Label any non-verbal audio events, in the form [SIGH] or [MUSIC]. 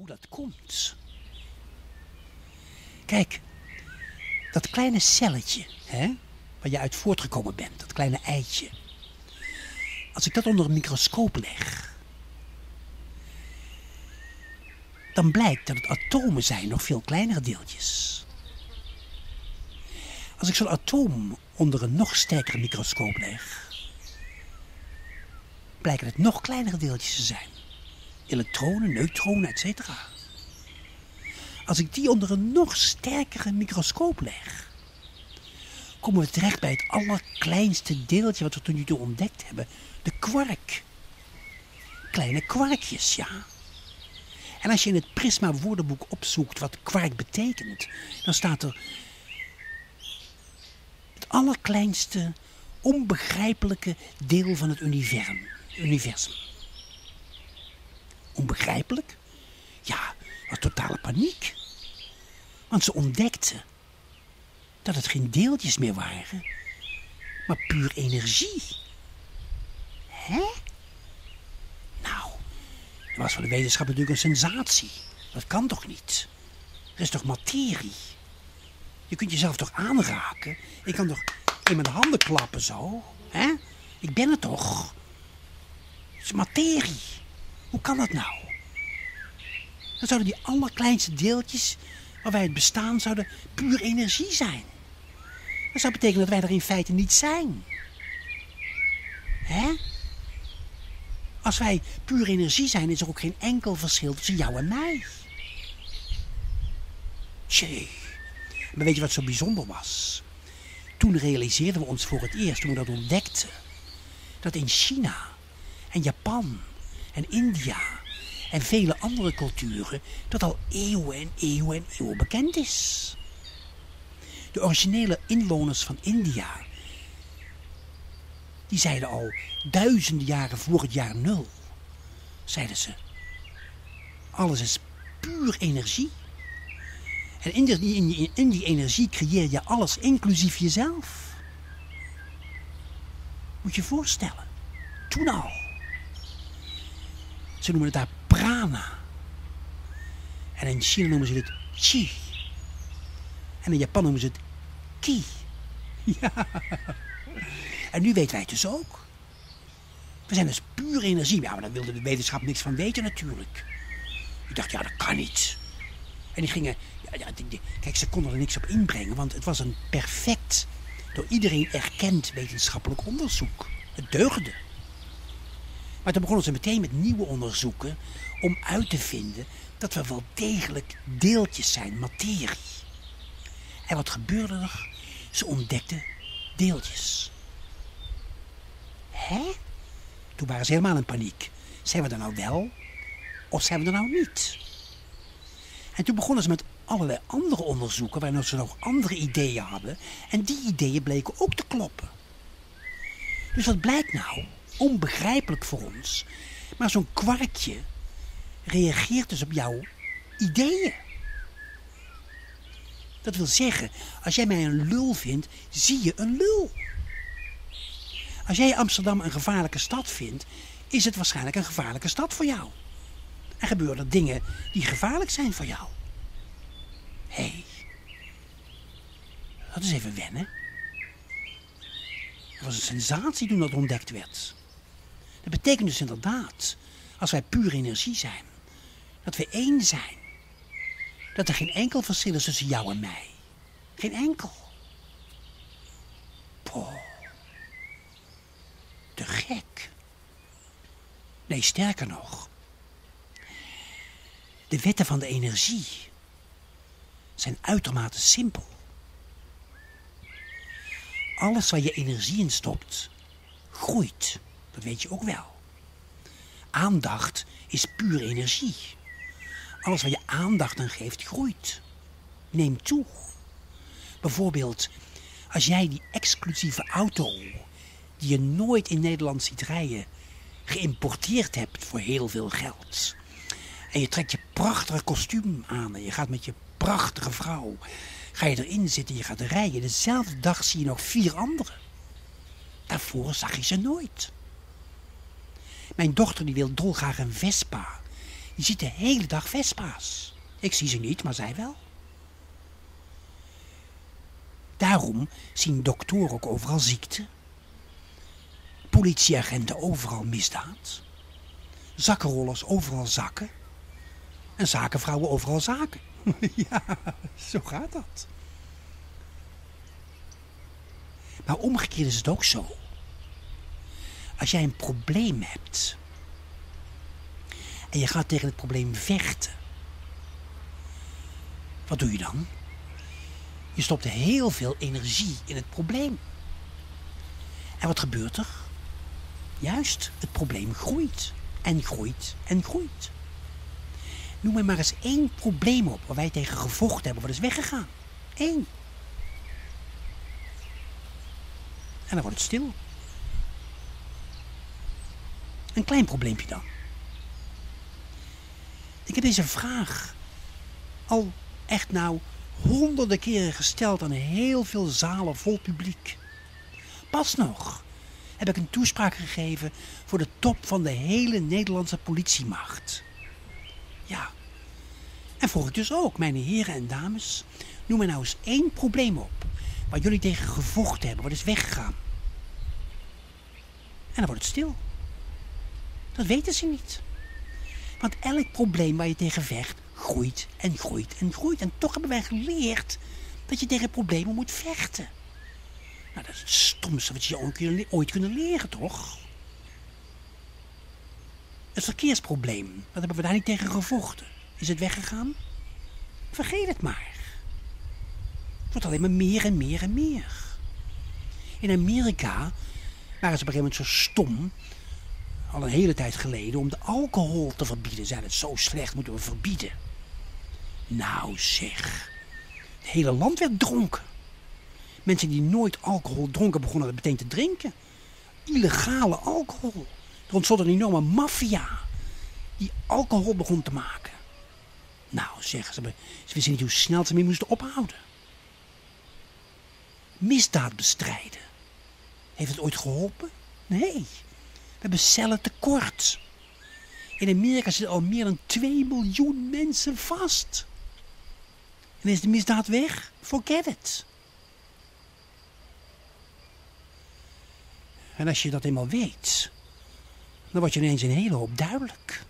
hoe dat komt. Kijk, dat kleine celletje, hè, waar je uit voortgekomen bent, dat kleine eitje. Als ik dat onder een microscoop leg, dan blijkt dat het atomen zijn, nog veel kleinere deeltjes. Als ik zo'n atoom onder een nog sterkere microscoop leg, blijken het nog kleinere deeltjes te zijn. Elektronen, neutronen, etc. Als ik die onder een nog sterkere microscoop leg, komen we terecht bij het allerkleinste deeltje wat we tot nu toe ontdekt hebben. De kwark. Kleine kwarkjes, ja. En als je in het Prisma woordenboek opzoekt wat kwark betekent, dan staat er het allerkleinste, onbegrijpelijke deel van het universum. universum. Onbegrijpelijk? Ja, was totale paniek. Want ze ontdekten dat het geen deeltjes meer waren, maar puur energie. Hè? Nou, dat was voor de wetenschap natuurlijk een sensatie. Dat kan toch niet? Er is toch materie? Je kunt jezelf toch aanraken? Ik kan toch in mijn handen klappen zo? Hè? Ik ben het toch? Het is materie. Hoe kan dat nou? Dan zouden die allerkleinste deeltjes waar wij het bestaan zouden puur energie zijn. Dat zou betekenen dat wij er in feite niet zijn. Hè? Als wij puur energie zijn, is er ook geen enkel verschil tussen jou en mij. Tjee. Maar weet je wat zo bijzonder was? Toen realiseerden we ons voor het eerst, toen we dat ontdekten, dat in China en Japan en India en vele andere culturen dat al eeuwen en eeuwen en eeuwen bekend is. De originele inwoners van India, die zeiden al duizenden jaren voor het jaar nul, zeiden ze, alles is puur energie. En in die, in, die, in die energie creëer je alles, inclusief jezelf. Moet je je voorstellen. Toen al. Ze noemen het daar prana. En in China noemen ze het chi. En in Japan noemen ze het ki. [LAUGHS] Ja. En nu weten wij het dus ook. We zijn dus puur energie. Ja, maar daar wilde de wetenschap niks van weten natuurlijk. Ik dacht, ja, dat kan niet. En die gingen... Ja, ja, kijk, ze konden er niks op inbrengen, want het was een perfect, door iedereen erkend wetenschappelijk onderzoek. Het deugde. Maar toen begonnen ze meteen met nieuwe onderzoeken om uit te vinden dat we wel degelijk deeltjes zijn, materie. En wat gebeurde er? Ze ontdekten deeltjes. Hè? Toen waren ze helemaal in paniek. Zijn we er nou wel of zijn we er nou niet? En toen begonnen ze met allerlei andere onderzoeken waarin ze nog andere ideeën hadden. En die ideeën bleken ook te kloppen. Dus wat blijkt nou? Onbegrijpelijk voor ons. Maar zo'n kwarkje reageert dus op jouw ideeën. Dat wil zeggen, als jij mij een lul vindt, zie je een lul. Als jij Amsterdam een gevaarlijke stad vindt, is het waarschijnlijk een gevaarlijke stad voor jou. En gebeuren er dingen die gevaarlijk zijn voor jou. Hé, hey, dat is even wennen. Het was een sensatie toen dat ontdekt werd. Dat betekent dus inderdaad, als wij puur energie zijn, dat we één zijn. Dat er geen enkel verschil is tussen jou en mij. Geen enkel. Poh. Te gek. Nee, sterker nog. De wetten van de energie zijn uitermate simpel. Alles waar je energie in stopt, groeit. Dat weet je ook wel. Aandacht is puur energie. Alles waar je aandacht aan geeft, groeit. Neemt toe. Bijvoorbeeld, als jij die exclusieve auto, die je nooit in Nederland ziet rijden, geïmporteerd hebt voor heel veel geld. En je trekt je prachtige kostuum aan en je gaat met je prachtige vrouw. Ga je erin zitten, je gaat rijden. Dezelfde dag zie je nog vier anderen. Daarvoor zag je ze nooit. Mijn dochter die wil dolgraag een Vespa. Die ziet de hele dag Vespa's. Ik zie ze niet, maar zij wel. Daarom zien doktoren ook overal ziekte. Politieagenten overal misdaad. Zakkenrollers overal zakken. En zakenvrouwen overal zaken. [LAUGHS] ja, zo gaat dat. Maar omgekeerd is het ook zo. Als jij een probleem hebt en je gaat tegen het probleem vechten, wat doe je dan? Je stopt heel veel energie in het probleem. En wat gebeurt er? Juist, het probleem groeit en groeit en groeit. Noem mij maar eens één probleem op waar wij tegen gevochten hebben, wat is weggegaan. Eén. En dan wordt het stil. Een klein probleempje dan. Ik heb deze vraag al echt nou honderden keren gesteld aan heel veel zalen vol publiek. Pas nog heb ik een toespraak gegeven voor de top van de hele Nederlandse politiemacht. Ja. En vroeg ik dus ook, mijn heren en dames, noem me nou eens één probleem op waar jullie tegen gevochten hebben, wat is weggegaan. En dan wordt het stil. Dat weten ze niet. Want elk probleem waar je tegen vecht, groeit en groeit en groeit. En toch hebben wij geleerd dat je tegen problemen moet vechten. Nou, dat is het stomste wat je ooit kunnen leren, toch? Het verkeersprobleem, wat hebben we daar niet tegen gevochten? Is het weggegaan? Vergeet het maar. Het wordt alleen maar meer en meer en meer. In Amerika waren ze op een gegeven moment zo stom, al een hele tijd geleden, om de alcohol te verbieden. Zijn het zo slecht, moeten we verbieden. Nou zeg, het hele land werd dronken. Mensen die nooit alcohol dronken begonnen meteen te drinken. Illegale alcohol. Er ontstond een enorme maffia die alcohol begon te maken. Nou, zeggen ze, ze wisten niet hoe snel ze mee moesten ophouden. Misdaad bestrijden. Heeft het ooit geholpen? Nee. We hebben cellen tekort. In Amerika zitten al meer dan 2 miljoen mensen vast. En is de misdaad weg? Forget it. En als je dat eenmaal weet, dan wordt je ineens een hele hoop duidelijk.